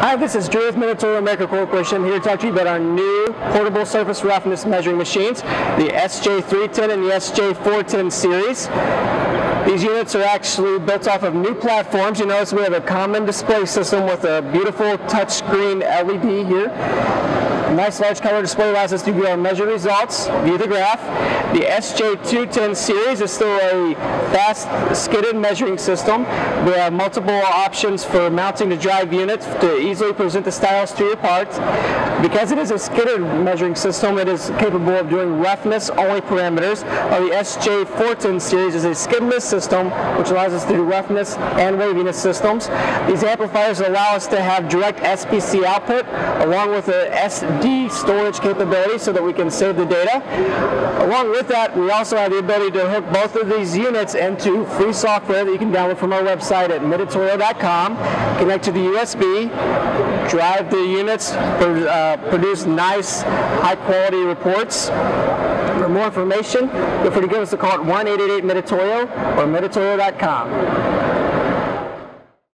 Hi, this is Drew with Mitutoyo America Corporation here to talk to you about our new portable surface roughness measuring machines, the SJ310 and the SJ410 series. These units are actually built off of new platforms. You notice we have a common display system with a beautiful touchscreen LED here. Nice large color display allows us to able to measure results, view the graph. The SJ210 series is still a fast skidded measuring system. We have multiple options for mounting the drive unit to easily present the stylus to your parts. Because it is a skidded measuring system, it is capable of doing roughness only parameters. While the SJ410 series is a skidless system, which allows us to do roughness and waviness systems. These amplifiers allow us to have direct SPC output along with a SD storage capability so that we can save the data. Along with that, we also have the ability to hook both of these units into free software that you can download from our website at mitutoyo.com, connect to the USB, drive the units, uh, produce nice, high quality reports. For more information, feel free to give us a call at 1-888-MITUTOYO or MITUTOYO.com.